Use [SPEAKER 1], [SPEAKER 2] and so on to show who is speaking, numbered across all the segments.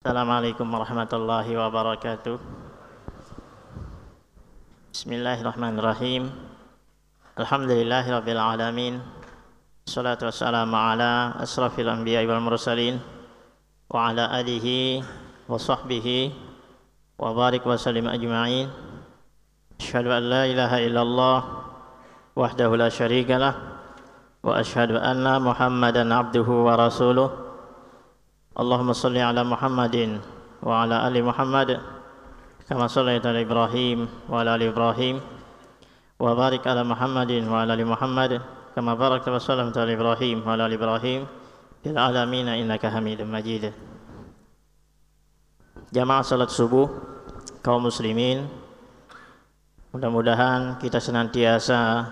[SPEAKER 1] Assalamualaikum warahmatullahi wabarakatuh Bismillahirrahmanirrahim Alhamdulillahi rabbil alamin Salatu wassalamu ala asrafil anbiya wal mursalin Wa ala alihi wa sahbihi Wa barik wa salim ajma'in Ashhadu an la ilaha illallah Wahdahu la sharika lah Wa ashhadu anna muhammadan abduhu wa rasuluh اللهم صل على محمد وعلى آل محمد كما صليت على إبراهيم وعلى آل إبراهيم وبارك على محمد وعلى آل محمد كما باركت وسلمت على إبراهيم وعلى آل إبراهيم في العالمين إنك حميد مجيد Jamaah salat subuh kaum muslimin Mudah-mudahan kita senantiasa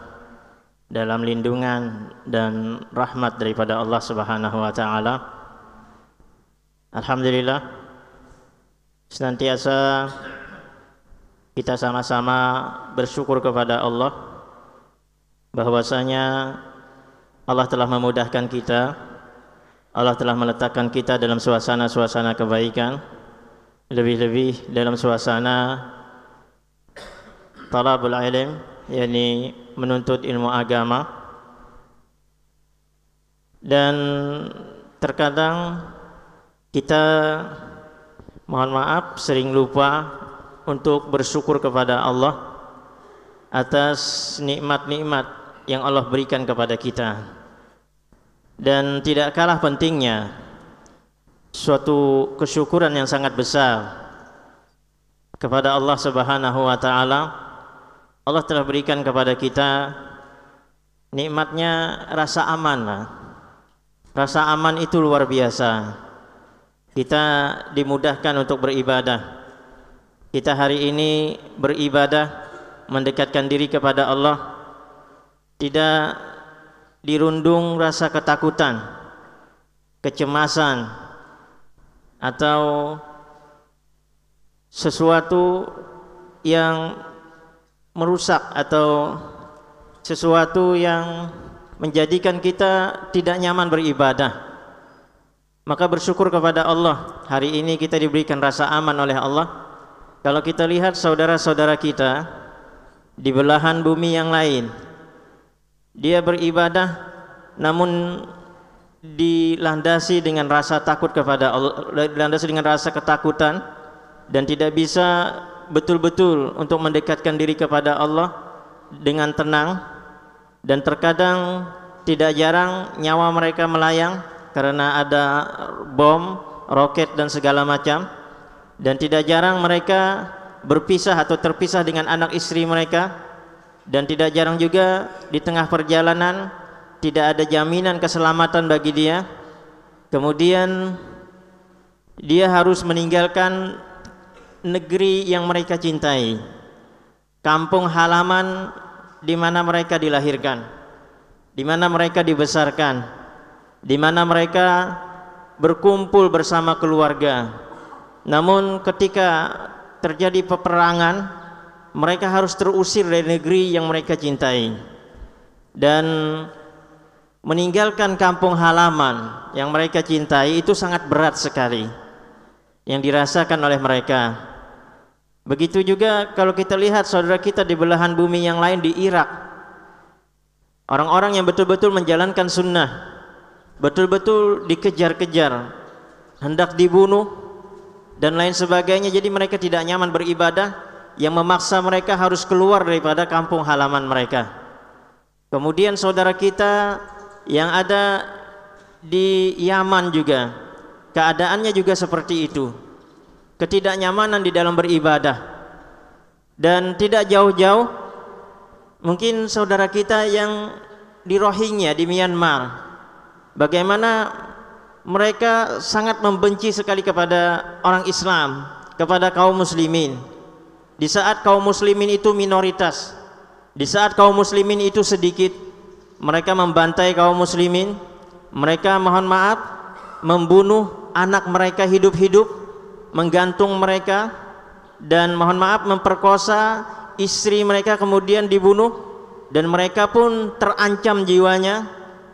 [SPEAKER 1] dalam lindungan dan rahmat daripada Allah Subhanahu wa taala. Alhamdulillah. Senantiasa kita sama-sama bersyukur kepada Allah bahwasanya Allah telah memudahkan kita Allah telah meletakkan kita dalam suasana-suasana kebaikan lebih-lebih dalam suasana talabul ilm yakni menuntut ilmu agama. Dan terkadang kita mohon maaf sering lupa untuk bersyukur kepada Allah atas nikmat-nikmat yang Allah berikan kepada kita. Dan tidak kalah pentingnya suatu kesyukuran yang sangat besar kepada Allah Subhanahu wa taala. Allah telah berikan kepada kita nikmatnya rasa aman. Rasa aman itu luar biasa kita dimudahkan untuk beribadah. Kita hari ini beribadah mendekatkan diri kepada Allah. Tidak dirundung rasa ketakutan kecemasan atau sesuatu yang merusak atau sesuatu yang menjadikan kita tidak nyaman beribadah maka bersyukur kepada Allah hari ini kita diberikan rasa aman oleh Allah. Kalau kita lihat saudara-saudara kita di belahan bumi yang lain dia beribadah namun dilandasi dengan rasa takut kepada Allah dilandasi dengan rasa ketakutan dan tidak bisa betul-betul untuk mendekatkan diri kepada Allah dengan tenang dan terkadang tidak jarang nyawa mereka melayang karena ada bom, roket dan segala macam. Dan tidak jarang mereka berpisah atau terpisah dengan anak istri mereka. Dan tidak jarang juga di tengah perjalanan tidak ada jaminan keselamatan bagi dia. Kemudian dia harus meninggalkan negeri yang mereka cintai. Kampung halaman di mana mereka dilahirkan di mana mereka dibesarkan di mana mereka berkumpul bersama keluarga. Namun ketika terjadi peperangan mereka harus terusir dari negeri yang mereka cintai dan meninggalkan kampung halaman yang mereka cintai itu sangat berat sekali yang dirasakan oleh mereka. Begitu juga kalau kita lihat saudara kita di belahan bumi yang lain di Irak. Orang-orang yang betul-betul menjalankan sunnah betul-betul dikejar-kejar hendak dibunuh dan lain sebagainya. Jadi mereka tidak nyaman beribadah. Yang memaksa mereka harus keluar daripada kampung halaman mereka. Kemudian saudara kita yang ada di Yaman juga keadaannya juga seperti itu. Ketidaknyamanan di dalam beribadah. Dan tidak jauh-jauh mungkin saudara kita yang di Rohingya di Myanmar bagaimana mereka sangat membenci sekali kepada orang Islam kepada kaum muslimin. Di saat kaum muslimin itu minoritas di saat kaum muslimin itu sedikit mereka membantai kaum muslimin mereka mohon maaf membunuh anak mereka hidup-hidup menggantung mereka dan mohon maaf memperkosa istri mereka kemudian dibunuh dan mereka pun terancam jiwanya.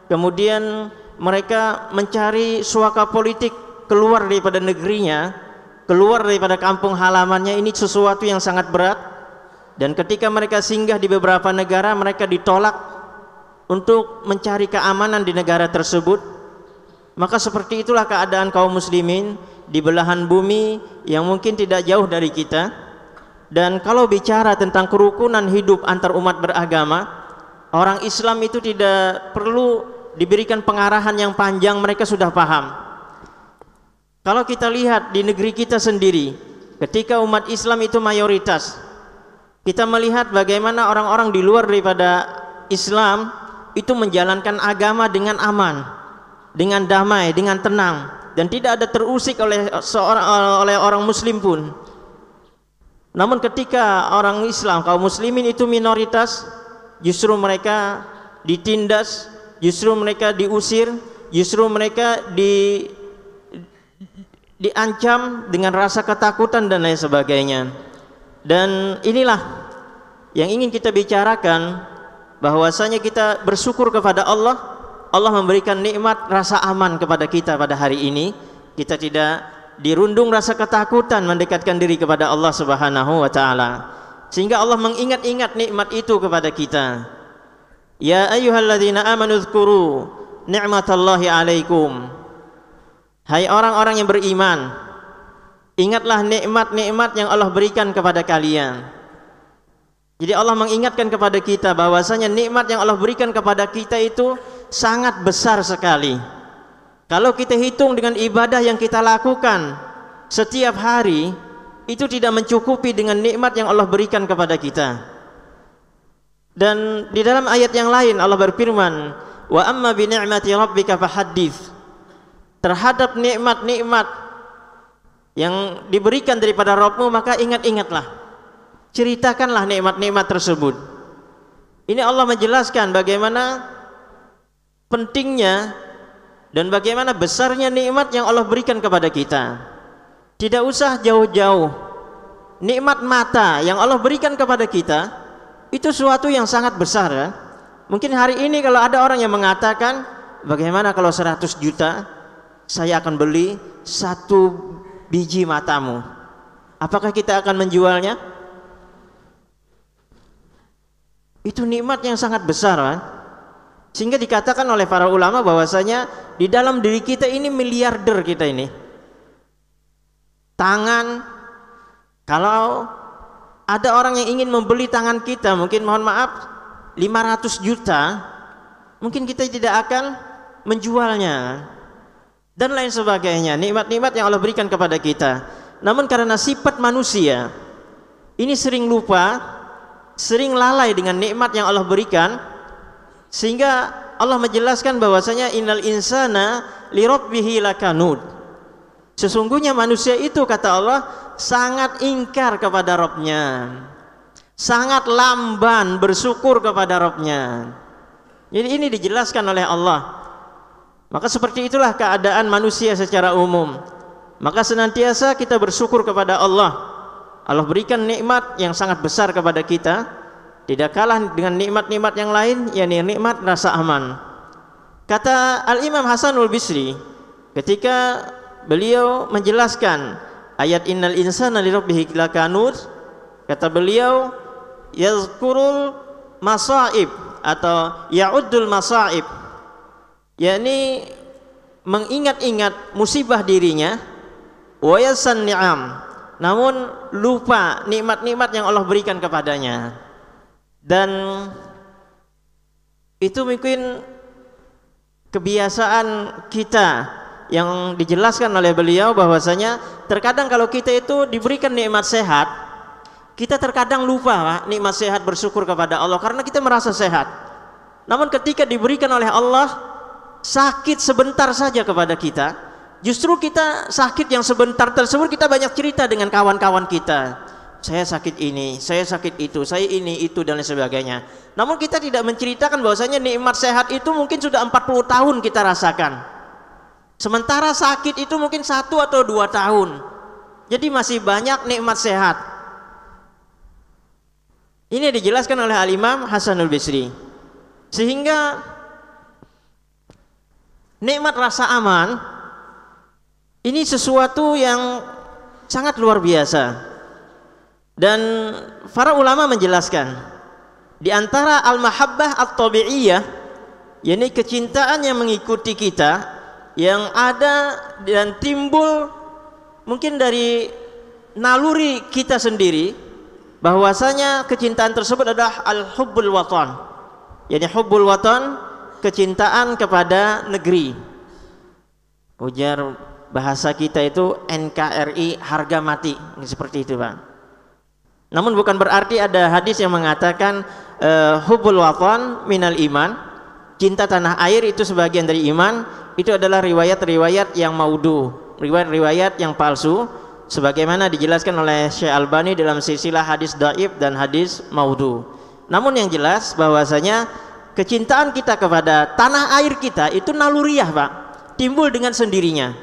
[SPEAKER 1] Kemudian mereka mencari suaka politik keluar daripada negerinya keluar daripada kampung halamannya ini sesuatu yang sangat berat. Dan ketika mereka singgah di beberapa negara mereka ditolak untuk mencari keamanan di negara tersebut. Maka seperti itulah keadaan kaum muslimin di belahan bumi yang mungkin tidak jauh dari kita. Dan kalau bicara tentang kerukunan hidup antar umat beragama orang Islam itu tidak perlu diberikan pengarahan yang panjang mereka sudah paham kalau kita lihat di negeri kita sendiri, ketika umat Islam itu mayoritas, kita melihat bagaimana orang-orang di luar daripada Islam itu menjalankan agama dengan aman, dengan damai, dengan tenang dan tidak ada terusik oleh seorang oleh orang muslim pun. Namun ketika orang Islam kaum muslimin itu minoritas, justru mereka ditindas, justru mereka diusir, justru mereka di diancam dengan rasa ketakutan dan lain sebagainya. Dan inilah yang ingin kita bicarakan bahwasanya kita bersyukur kepada Allah. Allah memberikan nikmat rasa aman kepada kita pada hari ini. Kita tidak dirundung rasa ketakutan mendekatkan diri kepada Allah Subhanahu wa taala. Sehingga Allah mengingat-ingat nikmat itu kepada kita ya ayyuhalladzina amanu dzkuru ni'matallahi alaikum Hai orang-orang yang beriman, ingatlah nikmat-nikmat yang Allah berikan kepada kalian. Jadi Allah mengingatkan kepada kita bahwasanya nikmat yang Allah berikan kepada kita itu sangat besar sekali. Kalau kita hitung dengan ibadah yang kita lakukan setiap hari, itu tidak mencukupi dengan nikmat yang Allah berikan kepada kita. Dan di dalam ayat yang lain Allah berfirman, "Wa amma bi ni'mati rabbika fahaddits." terhadap nikmat-nikmat yang diberikan daripada Rabbmu maka ingat-ingatlah ceritakanlah nikmat-nikmat tersebut. Ini Allah menjelaskan bagaimana pentingnya dan bagaimana besarnya nikmat yang Allah berikan kepada kita. Tidak usah jauh-jauh. Nikmat mata yang Allah berikan kepada kita itu suatu yang sangat besar ya mungkin hari ini kalau ada orang yang mengatakan bagaimana kalau 100 juta saya akan beli satu biji matamu. Apakah kita akan menjualnya? Itu nikmat yang sangat besar kan? Sehingga dikatakan oleh para ulama bahwasanya di dalam diri kita ini miliarder kita ini. Tangan kalau ada orang yang ingin membeli tangan kita, mungkin mohon maaf 500 juta, mungkin kita tidak akan menjualnya dan lain sebagainya. Nikmat-nikmat yang Allah berikan kepada kita. Namun karena sifat manusia ini sering lupa sering lalai dengan nikmat yang Allah berikan sehingga Allah menjelaskan bahwasanya innal insana lirabbihi lakanud sesungguhnya manusia itu kata Allah sangat ingkar kepada Robnya sangat lamban bersyukur kepada Robnya jadi ini dijelaskan oleh Allah maka seperti itulah keadaan manusia secara umum. Maka senantiasa kita bersyukur kepada Allah. Allah berikan nikmat yang sangat besar kepada kita, tidak kalah dengan nikmat-nikmat yang lain, yakni nikmat rasa aman. Kata Al-Imam Hasanul Bisri ketika beliau menjelaskan ayat innal insana li rabbih lakanud, kata beliau yazkurul masaib atau ya'uddul masaib. Yakni mengingat-ingat musibah dirinya wa yasan ni'am. Namun lupa nikmat-nikmat yang Allah berikan kepadanya. Dan itu mungkin kebiasaan kita yang dijelaskan oleh beliau bahwasanya terkadang kalau kita itu diberikan nikmat sehat kita terkadang lupa Pak, nikmat sehat bersyukur kepada Allah karena kita merasa sehat namun ketika diberikan oleh Allah sakit sebentar saja kepada kita justru kita sakit yang sebentar tersebut kita banyak cerita dengan kawan-kawan kita saya sakit ini, saya sakit itu, saya ini, itu dan lain sebagainya. Namun kita tidak menceritakan bahwasanya nikmat sehat itu mungkin sudah 40 tahun kita rasakan. Sementara sakit itu mungkin satu atau dua tahun. Jadi masih banyak nikmat sehat. Ini dijelaskan oleh Al-Imam Hasanul Bisri. Sehingga nikmat rasa aman ini sesuatu yang sangat luar biasa. Dan para ulama menjelaskan di antara al-mahabbah at-tabi'iyah yakni kecintaan yang mengikuti kita yang ada dan timbul mungkin dari naluri kita sendiri bahwasanya kecintaan tersebut adalah al-hubbul watan. Yani hubbul watan kecintaan kepada negeri. Ujar bahasa kita itu NKRI harga mati seperti itu Pak. Namun bukan berarti ada hadis yang mengatakan uh, hubbul watan minal iman cinta tanah air itu sebagian dari iman itu adalah riwayat-riwayat yang maudu riwayat-riwayat yang palsu sebagaimana dijelaskan oleh Syekh Albani dalam silsilah hadis daib dan hadis maudu. Namun yang jelas bahwasanya kecintaan kita kepada tanah air kita itu naluriah, Pak. Timbul dengan sendirinya.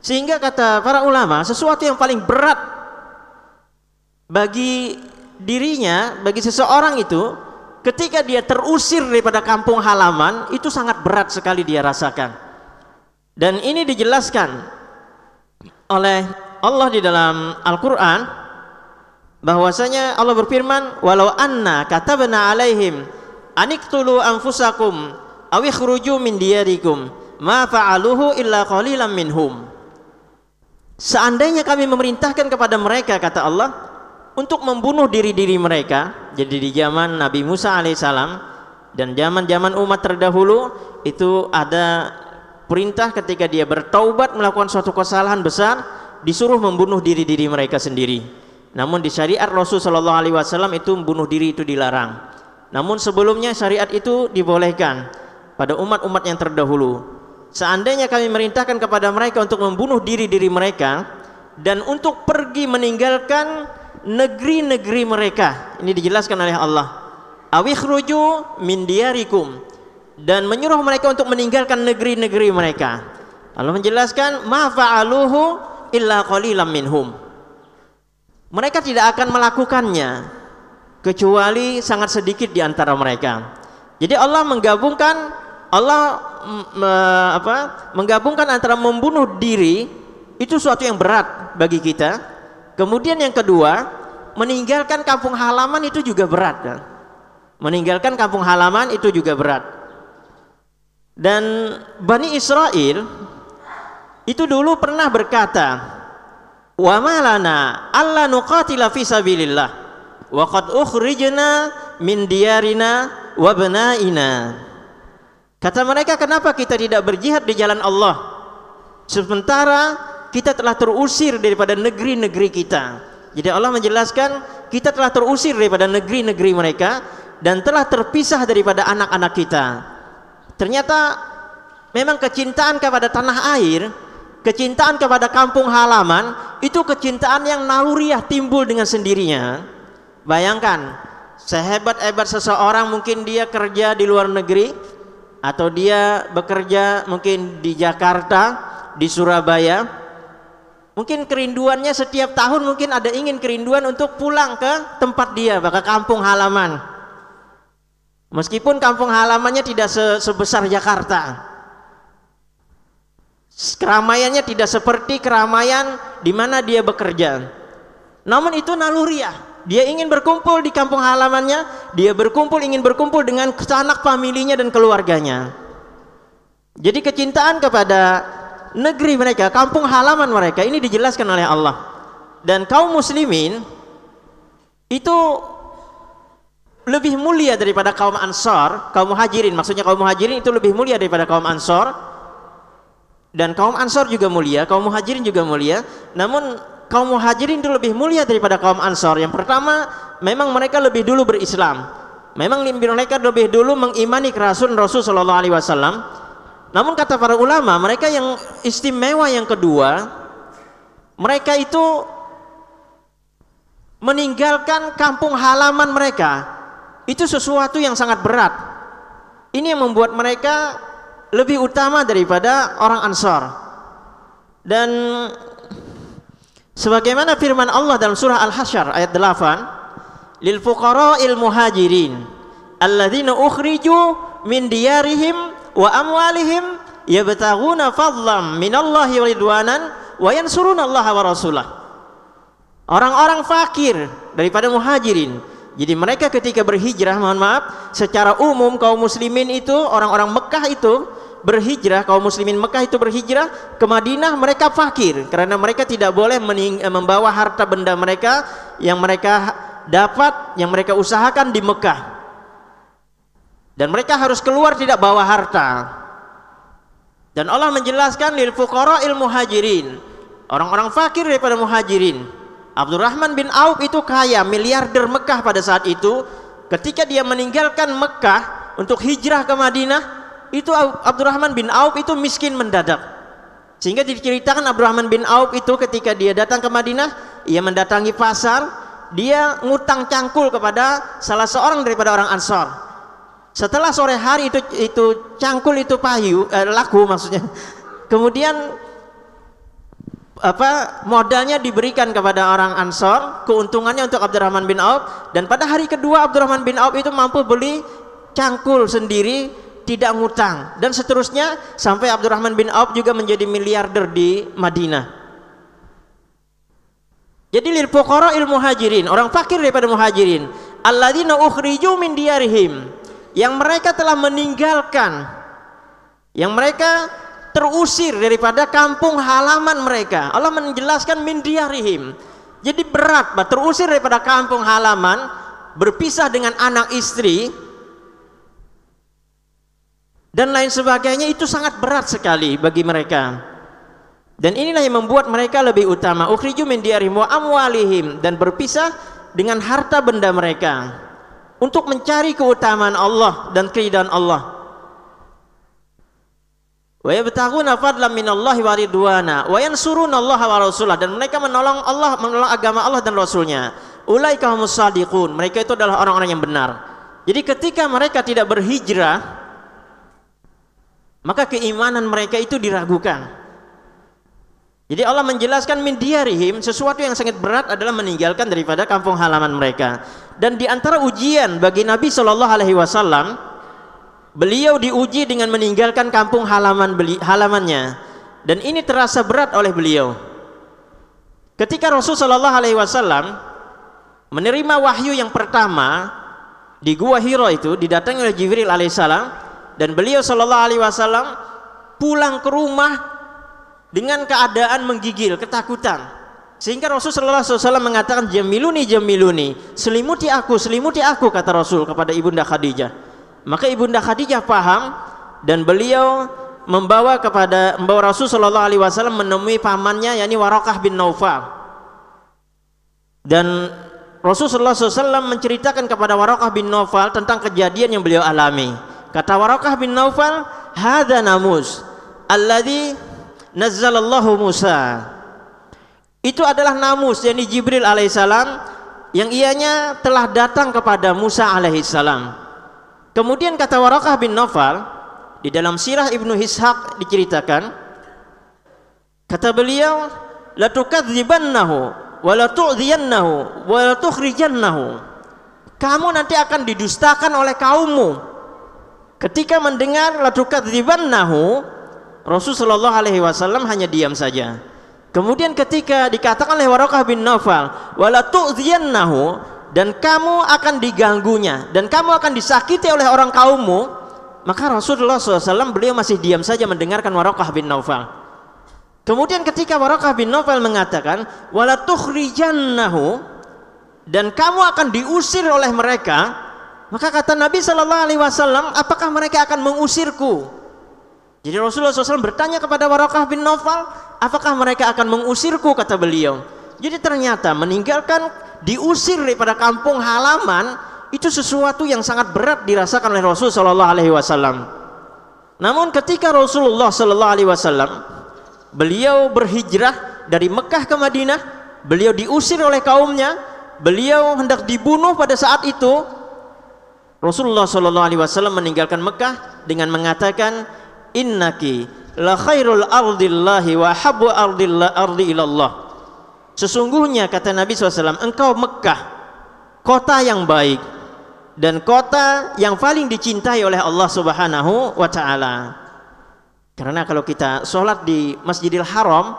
[SPEAKER 1] Sehingga kata para ulama, sesuatu yang paling berat bagi dirinya, bagi seseorang itu ketika dia terusir daripada kampung halaman, itu sangat berat sekali dia rasakan. Dan ini dijelaskan oleh Allah di dalam Al-Qur'an bahwasanya Allah berfirman walau anna katabna alaihim aniktulu anfusakum aw ikhruju min diyarikum ma fa'aluhu illa qalilan minhum Seandainya kami memerintahkan kepada mereka kata Allah untuk membunuh diri-diri mereka jadi di zaman Nabi Musa alaihissalam dan zaman-zaman umat terdahulu itu ada perintah ketika dia bertaubat melakukan suatu kesalahan besar disuruh membunuh diri-diri mereka sendiri. Namun di syariat Rasul Shallallahu Alaihi Wasallam itu membunuh diri itu dilarang. Namun sebelumnya syariat itu dibolehkan pada umat-umat yang terdahulu. Seandainya kami merintahkan kepada mereka untuk membunuh diri-diri mereka dan untuk pergi meninggalkan negeri-negeri mereka. Ini dijelaskan oleh Allah. Awikhruju min diarikum dan menyuruh mereka untuk meninggalkan negeri-negeri mereka. Allah menjelaskan ma fa'aluhu illa qalilam minhum. Mereka tidak akan melakukannya kecuali sangat sedikit di antara mereka. Jadi Allah menggabungkan Allah me, apa? menggabungkan antara membunuh diri itu suatu yang berat bagi kita. Kemudian yang kedua, meninggalkan kampung halaman itu juga berat. Kan? Meninggalkan kampung halaman itu juga berat. Dan Bani Israel itu dulu pernah berkata wa malana alla nuqatila fi sabilillah wa qad ukhrijna min diyarina wa banaina kata mereka kenapa kita tidak berjihad di jalan Allah sementara kita telah terusir daripada negeri-negeri kita. Jadi Allah menjelaskan kita telah terusir daripada negeri-negeri mereka dan telah terpisah daripada anak-anak kita. Ternyata memang kecintaan kepada tanah air kecintaan kepada kampung halaman itu kecintaan yang naluriah timbul dengan sendirinya. Bayangkan sehebat-hebat seseorang mungkin dia kerja di luar negeri atau dia bekerja mungkin di Jakarta di Surabaya mungkin kerinduannya setiap tahun mungkin ada ingin kerinduan untuk pulang ke tempat dia ke kampung halaman meskipun kampung halamannya tidak sebesar Jakarta Keramaiannya tidak seperti keramaian di mana dia bekerja. Namun itu naluriah. Dia ingin berkumpul di kampung halamannya, dia berkumpul ingin berkumpul dengan sanak familinya dan keluarganya. Jadi kecintaan kepada negeri mereka, kampung halaman mereka ini dijelaskan oleh Allah. Dan kaum muslimin itu lebih mulia daripada kaum ansar, kaum muhajirin. Maksudnya kaum muhajirin itu lebih mulia daripada kaum ansar dan kaum Ansor juga mulia, kaum Muhajirin juga mulia. Namun kaum Muhajirin itu lebih mulia daripada kaum Ansor. Yang pertama, memang mereka lebih dulu berislam. Memang mereka lebih dulu mengimani kerasul Rasul Shallallahu Alaihi Wasallam. Namun kata para ulama, mereka yang istimewa yang kedua, mereka itu meninggalkan kampung halaman mereka. Itu sesuatu yang sangat berat. Ini yang membuat mereka lebih utama daripada orang Ansar. Dan sebagaimana firman Allah dalam surah Al-Hasyr ayat 8, "Lil fuqara'il muhajirin alladzina ukhriju min diyarihim wa amwalihim yabtaghuna fadlan minallahi wa ridwanan wa yansuruna Allah wa rasulah." orang-orang fakir daripada muhajirin. Jadi mereka ketika berhijrah, mohon maaf, secara umum kaum muslimin itu orang-orang Mekah itu berhijrah, kaum muslimin Mekah itu berhijrah ke Madinah mereka fakir karena mereka tidak boleh eh, membawa harta benda mereka yang mereka dapat, yang mereka usahakan di Mekah. Dan mereka harus keluar tidak bawa harta. Dan Allah menjelaskan lil fuqara il muhajirin, orang-orang fakir daripada muhajirin. Abdurrahman bin Auf itu kaya, miliarder Mekah pada saat itu. Ketika dia meninggalkan Mekah untuk hijrah ke Madinah, itu Abdurrahman bin Auf itu miskin mendadak. Sehingga diceritakan Abdurrahman bin Auf itu ketika dia datang ke Madinah, ia mendatangi pasar, dia ngutang cangkul kepada salah seorang daripada orang Ansar setelah sore hari itu itu cangkul itu payu eh, laku maksudnya. Kemudian apa modalnya diberikan kepada orang Ansor, keuntungannya untuk Abdurrahman bin Auf dan pada hari kedua Abdurrahman bin Auf itu mampu beli cangkul sendiri tidak ngutang dan seterusnya sampai Abdurrahman bin Auf juga menjadi miliarder di Madinah. Jadi lil fuqara il muhajirin, orang fakir daripada muhajirin, alladzina ukhriju min yang mereka telah meninggalkan yang mereka terusir daripada kampung halaman mereka. Allah menjelaskan min diarihim jadi berat bah, terusir daripada kampung halaman berpisah dengan anak istri dan lain sebagainya itu sangat berat sekali bagi mereka. Dan inilah yang membuat mereka lebih utama. Ukhriju min diarihim wa amwalihim dan berpisah dengan harta benda mereka untuk mencari keutamaan Allah dan keridhaan Allah. Wa yabtaghuna fadlan minallahi wa ridwana wa yansuruna Allah wa rasulah dan mereka menolong Allah, menolong agama Allah dan rasulnya. Ulaika humus shadiqun. Mereka itu adalah orang-orang yang benar. Jadi ketika mereka tidak berhijrah maka keimanan mereka itu diragukan. Jadi Allah menjelaskan min diarihim sesuatu yang sangat berat adalah meninggalkan daripada kampung halaman mereka. Dan di antara ujian bagi Nabi Shallallahu Alaihi Wasallam, beliau diuji dengan meninggalkan kampung halaman beli, halamannya. Dan ini terasa berat oleh beliau. Ketika Rasul Shallallahu Alaihi Wasallam menerima wahyu yang pertama di gua Hiro itu didatangi oleh Jibril alaihissalam dan beliau Shallallahu Alaihi Wasallam pulang ke rumah dengan keadaan menggigil, ketakutan. Sehingga Rasulullah SAW mengatakan jamiluni jamiluni, selimuti aku, selimuti aku kata Rasul kepada ibunda Khadijah. Maka ibunda Khadijah paham dan beliau membawa kepada membawa Rasul Shallallahu Alaihi Wasallam menemui pamannya yakni Warakah bin Naufal dan Rasulullah SAW menceritakan kepada Warakah bin Naufal tentang kejadian yang beliau alami. Kata Warakah bin Naufal, "Hada namus alladhi nazzalallahu Musa. Itu adalah namus yakni Jibril alaihissalam yang ianya telah datang kepada Musa alaihissalam kemudian kata Warakah bin Nawfal di dalam sirah Ibnu Ishaq diceritakan kata beliau la tukadzibannahu wa la tu'dhiyannahu wa la kamu nanti akan didustakan oleh kaummu. Ketika mendengar la tukadzibannahu Rasul Shallallahu Alaihi Wasallam hanya diam saja. Kemudian ketika dikatakan oleh Warakah bin Nawfal, wala dan kamu akan diganggunya dan kamu akan disakiti oleh orang kaummu, maka Rasulullah SAW beliau masih diam saja mendengarkan Warakah bin Nawfal. Kemudian ketika Warakah bin Nawfal mengatakan, wala dan kamu akan diusir oleh mereka, maka kata Nabi Shallallahu Alaihi Wasallam, apakah mereka akan mengusirku? Jadi Rasulullah SAW bertanya kepada Warakah bin Nawfal, apakah mereka akan mengusirku kata beliau. Jadi ternyata meninggalkan diusir daripada kampung halaman itu sesuatu yang sangat berat dirasakan oleh Rasul Shallallahu Alaihi Wasallam. Namun ketika Rasulullah Shallallahu Alaihi Wasallam beliau berhijrah dari Mekah ke Madinah, beliau diusir oleh kaumnya, beliau hendak dibunuh pada saat itu. Rasulullah Shallallahu Alaihi Wasallam meninggalkan Mekah dengan mengatakan innaki la khairul ardillahi wa habbu ardillah ardi ilallah sesungguhnya kata Nabi SAW engkau Mekah kota yang baik dan kota yang paling dicintai oleh Allah Subhanahu wa taala karena kalau kita sholat di Masjidil Haram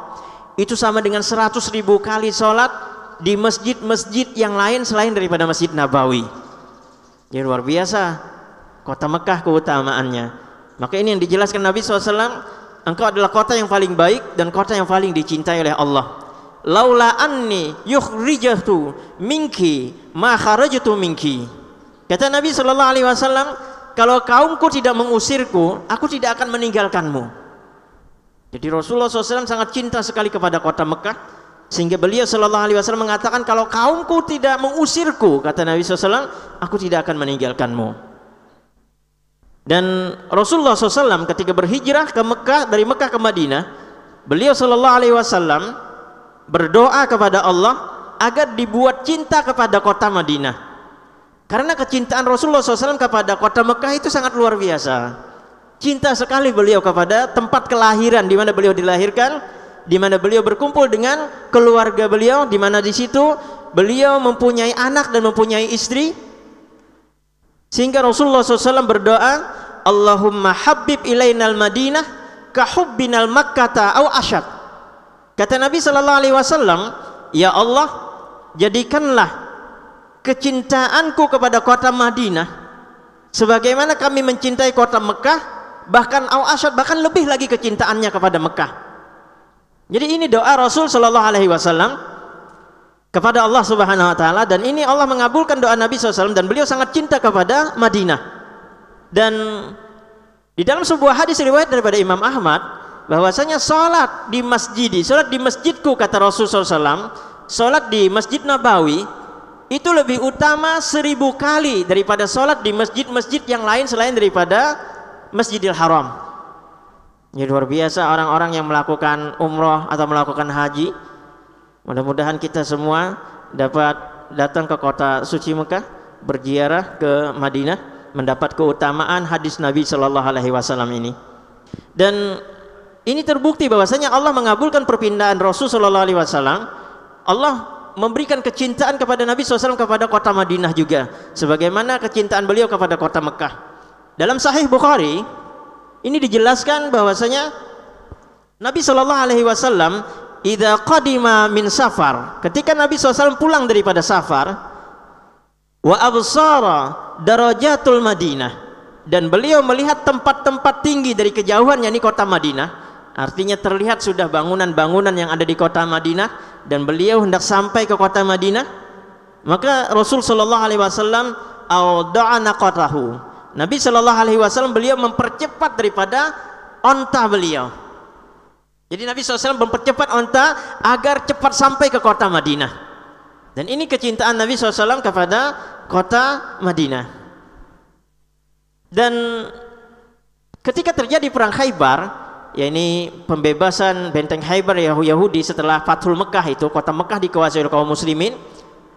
[SPEAKER 1] itu sama dengan 100 ribu kali sholat di masjid-masjid yang lain selain daripada Masjid Nabawi. Jadi luar biasa kota Mekah keutamaannya. Maka ini yang dijelaskan Nabi SAW, engkau adalah kota yang paling baik dan kota yang paling dicintai oleh Allah. Laula anni yukhrijatu minki ma kharajtu minki. Kata Nabi sallallahu alaihi wasallam, kalau kaumku tidak mengusirku, aku tidak akan meninggalkanmu. Jadi Rasulullah SAW sangat cinta sekali kepada kota Mekah sehingga beliau Shallallahu Alaihi Wasallam mengatakan kalau kaumku tidak mengusirku kata Nabi SAW aku tidak akan meninggalkanmu dan Rasulullah SAW ketika berhijrah ke Mekah dari Mekah ke Madinah beliau Shallallahu Alaihi Wasallam berdoa kepada Allah agar dibuat cinta kepada kota Madinah. Karena kecintaan Rasulullah SAW kepada kota Mekah itu sangat luar biasa. Cinta sekali beliau kepada tempat kelahiran di mana beliau dilahirkan di mana beliau berkumpul dengan keluarga beliau di mana di situ beliau mempunyai anak dan mempunyai istri. Sehingga Rasulullah SAW berdoa Allahumma habib ilainal madinah kahubbinal makkata au asyad. Kata Nabi Sallallahu Alaihi Wasallam ya Allah jadikanlah kecintaanku kepada kota Madinah sebagaimana kami mencintai kota Mekah bahkan au asyad bahkan lebih lagi kecintaannya kepada Mekah. Jadi ini doa Rasul Shallallahu Alaihi Wasallam kepada Allah Subhanahu Wa Taala dan ini Allah mengabulkan doa Nabi SAW dan beliau sangat cinta kepada Madinah dan di dalam sebuah hadis riwayat daripada Imam Ahmad bahwasanya sholat di masjid, sholat di masjidku kata Rasul SAW, sholat di Masjid Nabawi itu lebih utama seribu kali daripada sholat di masjid-masjid yang lain selain daripada Masjidil Haram. Ya luar biasa orang-orang yang melakukan umroh atau melakukan haji. Mudah-mudahan kita semua dapat datang ke kota suci Mekah, berziarah ke Madinah, mendapat keutamaan hadis Nabi Shallallahu Alaihi Wasallam ini. Dan ini terbukti bahwasanya Allah mengabulkan perpindahan Rasul Shallallahu Alaihi Wasallam. Allah memberikan kecintaan kepada Nabi SAW kepada kota Madinah juga, sebagaimana kecintaan beliau kepada kota Mekah. Dalam Sahih Bukhari ini dijelaskan bahwasanya Nabi Shallallahu Alaihi Wasallam idza qadima min safar ketika Nabi SAW pulang daripada safar wa absara darajatul Madinah. Dan beliau melihat tempat-tempat tinggi dari kejauhan yakni kota Madinah. Artinya terlihat sudah bangunan-bangunan yang ada di kota Madinah. Dan beliau hendak sampai ke kota Madinah. Maka Rasul sallallahu alaihi wasallam auda'ana qatahu Nabi Shallallahu Alaihi Wasallam beliau mempercepat daripada onta beliau. Jadi Nabi SAW mempercepat onta agar cepat sampai ke kota Madinah. Dan ini kecintaan Nabi SAW kepada kota Madinah. Dan ketika terjadi perang Khaybar, ya ini pembebasan benteng Khaybar Yahudi setelah Fathul Mekah itu, kota Mekah dikuasai oleh kaum muslimin,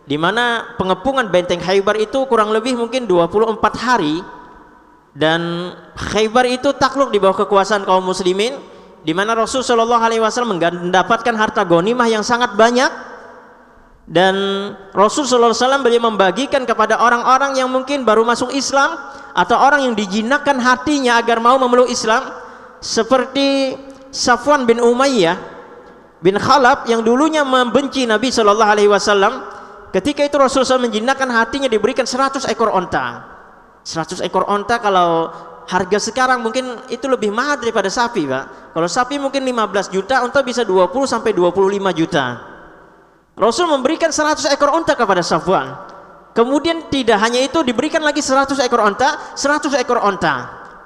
[SPEAKER 1] di mana pengepungan benteng Khaybar itu kurang lebih mungkin 24 hari dan Khaybar itu takluk di bawah kekuasaan kaum muslimin di mana Rasul Shallallahu alaihi wasallam mendapatkan harta gonimah yang sangat banyak dan Rasul Shallallahu alaihi wasallam beliau membagikan kepada orang-orang yang mungkin baru masuk Islam atau orang yang dijinakkan hatinya agar mau memeluk Islam seperti Safwan bin Umayyah bin Khalaf yang dulunya membenci Nabi Shallallahu alaihi wasallam. Ketika itu Rasul SAW menjinakkan hatinya diberikan 100 ekor onta. 100 ekor onta kalau harga sekarang mungkin itu lebih mahal daripada sapi pak. Kalau sapi mungkin 15 juta onta bisa 20 sampai 25 juta Rasul memberikan 100 ekor onta kepada Safwan kemudian tidak hanya itu diberikan lagi 100 ekor onta 100 ekor onta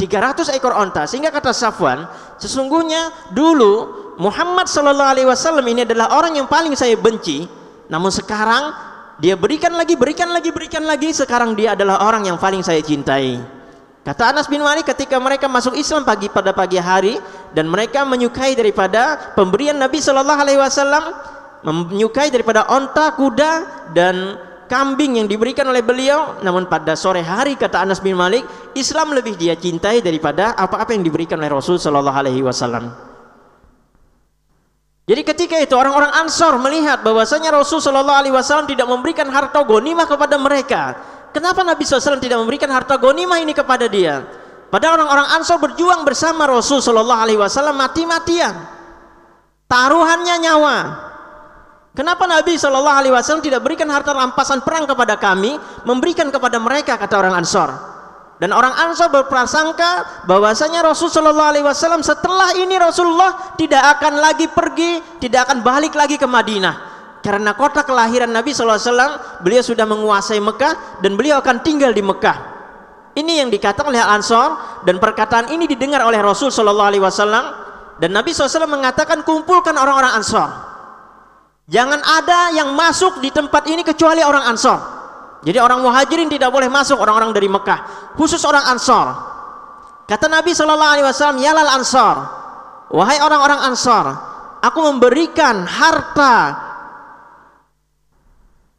[SPEAKER 1] 300 ekor onta sehingga kata Safwan sesungguhnya dulu Muhammad Shallallahu Alaihi Wasallam ini adalah orang yang paling saya benci namun sekarang dia berikan lagi, berikan lagi, berikan lagi. Sekarang dia adalah orang yang paling saya cintai. Kata Anas bin Malik ketika mereka masuk Islam pagi pada pagi hari dan mereka menyukai daripada pemberian Nabi Shallallahu Alaihi Wasallam, menyukai daripada onta, kuda dan kambing yang diberikan oleh beliau. Namun pada sore hari kata Anas bin Malik, Islam lebih dia cintai daripada apa-apa yang diberikan oleh Rasul Shallallahu Alaihi Wasallam. Jadi ketika itu orang-orang Ansor melihat bahwasanya Rasul Shallallahu Alaihi Wasallam tidak memberikan harta gonimah kepada mereka. Kenapa Nabi SAW tidak memberikan harta gonimah ini kepada dia? Padahal orang-orang Ansor berjuang bersama Rasul Shallallahu Alaihi Wasallam mati-matian. Taruhannya nyawa. Kenapa Nabi Shallallahu Alaihi Wasallam tidak berikan harta rampasan perang kepada kami, memberikan kepada mereka kata orang Ansor. Dan orang Ansor berprasangka bahwasanya Rasul Shallallahu Alaihi Wasallam setelah ini Rasulullah tidak akan lagi pergi, tidak akan balik lagi ke Madinah. Karena kota kelahiran Nabi Shallallahu Alaihi Wasallam, beliau sudah menguasai Mekah dan beliau akan tinggal di Mekah. Ini yang dikatakan oleh Ansor dan perkataan ini didengar oleh Rasul Shallallahu Alaihi Wasallam dan Nabi SAW mengatakan kumpulkan orang-orang Ansor. Jangan ada yang masuk di tempat ini kecuali orang Ansor. Jadi orang Muhajirin tidak boleh masuk orang-orang dari Mekah, khusus orang Ansor. Kata Nabi Shallallahu Alaihi Wasallam, ya lal Ansor, wahai orang-orang Ansor, aku memberikan harta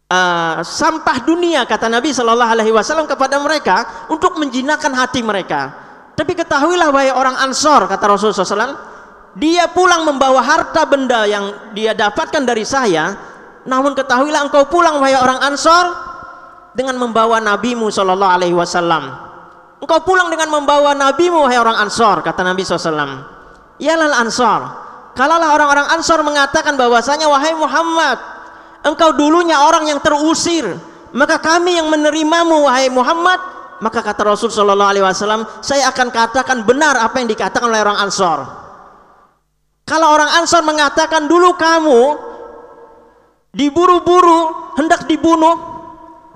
[SPEAKER 1] uh, sampah dunia kata Nabi Shallallahu Alaihi Wasallam kepada mereka untuk menjinakkan hati mereka. Tapi ketahuilah wahai orang Ansor kata Rasulullah SAW, dia pulang membawa harta benda yang dia dapatkan dari saya. Namun ketahuilah engkau pulang wahai orang Ansor dengan membawa nabimu Shallallahu Alaihi Wasallam. Engkau pulang dengan membawa nabimu wahai orang Ansor kata Nabi. Ya lal Ansor. Kalaulah orang-orang Ansor mengatakan bahwasanya wahai Muhammad engkau dulunya orang yang terusir maka kami yang menerimamu wahai Muhammad maka kata Rasul Shallallahu Alaihi Wasallam saya akan katakan benar apa yang dikatakan oleh orang Ansor kalau orang Ansor mengatakan dulu kamu diburu-buru hendak dibunuh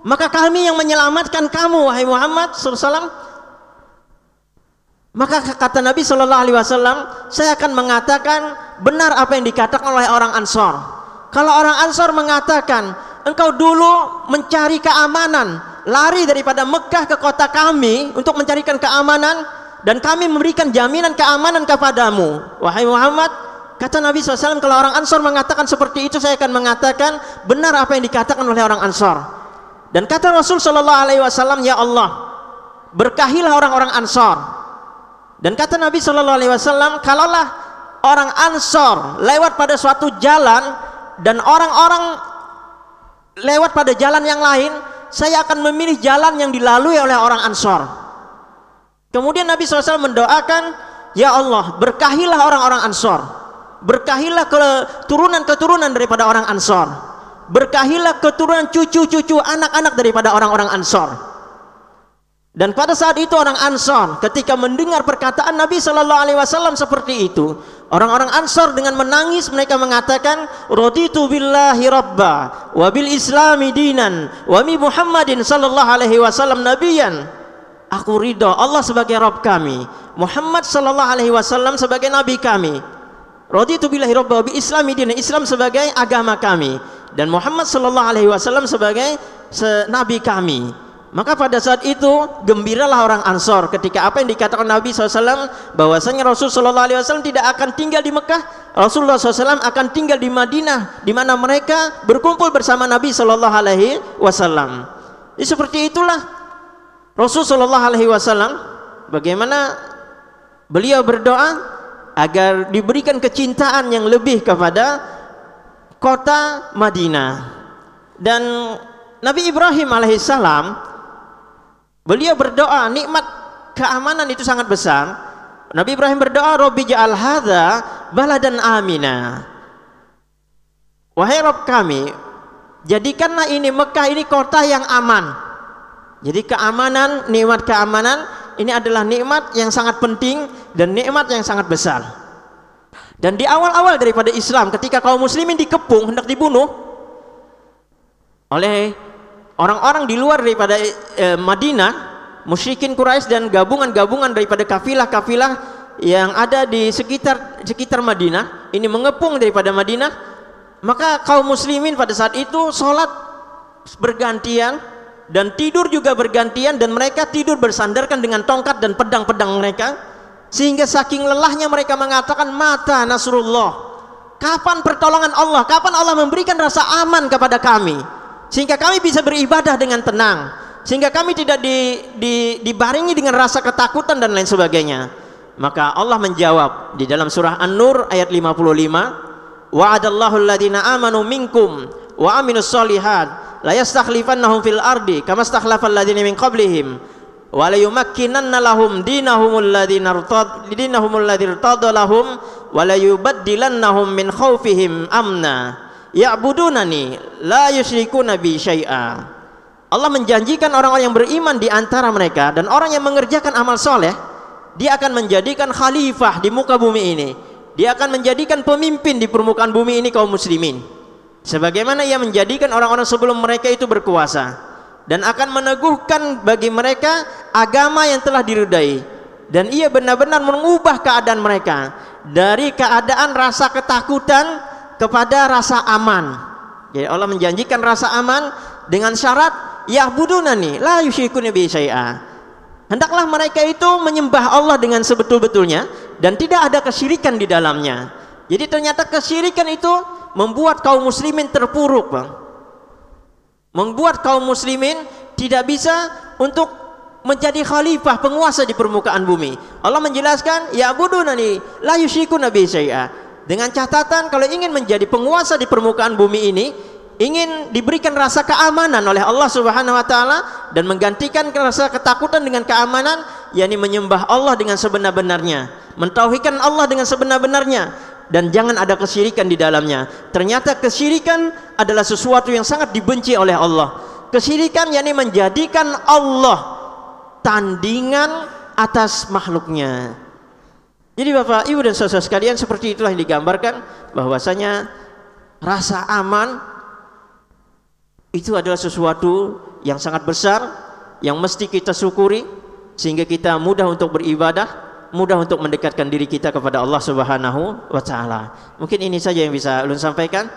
[SPEAKER 1] maka kami yang menyelamatkan kamu wahai Muhammad SAW maka kata Nabi Shallallahu Alaihi Wasallam saya akan mengatakan benar apa yang dikatakan oleh orang Ansor. Kalau orang Ansar mengatakan, engkau dulu mencari keamanan, lari daripada Mekah ke kota kami untuk mencarikan keamanan dan kami memberikan jaminan keamanan kepadamu. Wahai Muhammad, kata Nabi SAW, kalau orang Ansar mengatakan seperti itu, saya akan mengatakan benar apa yang dikatakan oleh orang Ansar. Dan kata Rasul Wasallam, ya Allah, berkahilah orang-orang Ansar. Dan kata Nabi Wasallam, kalaulah orang Ansor lewat pada suatu jalan dan orang-orang lewat pada jalan yang lain saya akan memilih jalan yang dilalui oleh orang Ansor kemudian Nabi SAW mendoakan ya Allah berkahilah orang-orang Ansor berkahilah keturunan-keturunan daripada orang Ansor berkahilah keturunan cucu-cucu anak-anak daripada orang-orang Ansor dan pada saat itu orang Ansor ketika mendengar perkataan Nabi Shallallahu Alaihi Wasallam seperti itu, orang-orang Ansor dengan menangis mereka mengatakan, "Raditu billahi rabba, wa bil islami dinan, wa mi Muhammadin Shallallahu Alaihi Wasallam nabiyan." Aku ridho Allah sebagai Rabb kami, Muhammad Shallallahu Alaihi Wasallam sebagai Nabi kami. Raditu billahi rabba, wa bi islami Islam sebagai agama kami, dan Muhammad Shallallahu Alaihi Wasallam sebagai Nabi kami. Maka pada saat itu gembiralah orang Ansor ketika apa yang dikatakan Nabi SAW bahwasanya Rasul Shallallahu Alaihi Wasallam tidak akan tinggal di Mekah, Rasulullah SAW akan tinggal di Madinah, di mana mereka berkumpul bersama Nabi Shallallahu Alaihi Wasallam. Seperti itulah Rasul Shallallahu Alaihi Wasallam bagaimana beliau berdoa agar diberikan kecintaan yang lebih kepada kota Madinah dan Nabi Ibrahim alaihissalam Beliau berdoa, nikmat keamanan itu sangat besar. Nabi Ibrahim berdoa, "Rabbi ja'al hadza baladan amina." Wahai Rabb kami, jadikanlah ini Mekah ini kota yang aman. Jadi keamanan, nikmat keamanan ini adalah nikmat yang sangat penting dan nikmat yang sangat besar. Dan di awal-awal daripada Islam ketika kaum muslimin dikepung hendak dibunuh oleh orang-orang di luar daripada e, Madinah, musyrikin Quraisy dan gabungan-gabungan daripada kafilah-kafilah yang ada di sekitar sekitar Madinah, ini mengepung daripada Madinah, maka kaum muslimin pada saat itu sholat bergantian dan tidur juga bergantian dan mereka tidur bersandarkan dengan tongkat dan pedang-pedang mereka. Sehingga saking lelahnya mereka mengatakan mata Nasrullah kapan pertolongan Allah? Kapan Allah memberikan rasa aman kepada kami? Sehingga kami bisa beribadah dengan tenang. Sehingga kami tidak di, di, dibaringi dengan rasa ketakutan dan lain sebagainya. Maka Allah menjawab di dalam surah An-Nur ayat 55 wa'adallahu alladhina amanu minkum wa aminus solihat la yastakhlifannahum fil ardi kama stakhlafal ladhina min qablihim wa la yumakkinanna lahum dinahumul ladhina dinahumul ladhina lahum wa la yubaddilannahum min khawfihim amna ya'budunani la yusyrikuna bi syai'a. Allah menjanjikan orang-orang yang beriman di antara mereka dan orang yang mengerjakan amal soleh, dia akan menjadikan khalifah di muka bumi ini. Dia akan menjadikan pemimpin di permukaan bumi ini kaum muslimin. Sebagaimana ia menjadikan orang-orang sebelum mereka itu berkuasa dan akan meneguhkan bagi mereka agama yang telah diridai dan ia benar-benar mengubah keadaan mereka dari keadaan rasa ketakutan kepada rasa aman. Jadi Allah menjanjikan rasa aman dengan syarat ya'budunani la yusyrikuna bi syai'a. Hendaklah mereka itu menyembah Allah dengan sebetul-betulnya dan tidak ada kesyirikan di dalamnya. Jadi ternyata kesyirikan itu membuat kaum muslimin terpuruk, Bang membuat kaum muslimin tidak bisa untuk menjadi khalifah penguasa di permukaan bumi. Allah menjelaskan, ya budunani la yusyriku nabi syai'a. Dengan catatan kalau ingin menjadi penguasa di permukaan bumi ini, ingin diberikan rasa keamanan oleh Allah Subhanahu wa taala dan menggantikan rasa ketakutan dengan keamanan, yakni menyembah Allah dengan sebenar-benarnya, mentauhidkan Allah dengan sebenar-benarnya, dan jangan ada kesyirikan di dalamnya. Ternyata kesyirikan adalah sesuatu yang sangat dibenci oleh Allah. Kesyirikan yakni menjadikan Allah tandingan atas makhluknya. Jadi Bapak, Ibu dan Saudara sekalian seperti itulah yang digambarkan bahwasanya rasa aman itu adalah sesuatu yang sangat besar yang mesti kita syukuri sehingga kita mudah untuk beribadah mudah untuk mendekatkan diri kita kepada Allah Subhanahu wa taala. Mungkin ini saja yang bisa ulun sampaikan.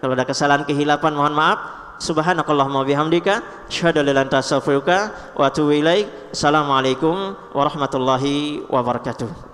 [SPEAKER 1] Kalau ada kesalahan kehilapan mohon maaf. Subhanakallahumma bihamdika asyhadu an la ilaha illa anta wa atubu ilaik. Assalamualaikum warahmatullahi wabarakatuh.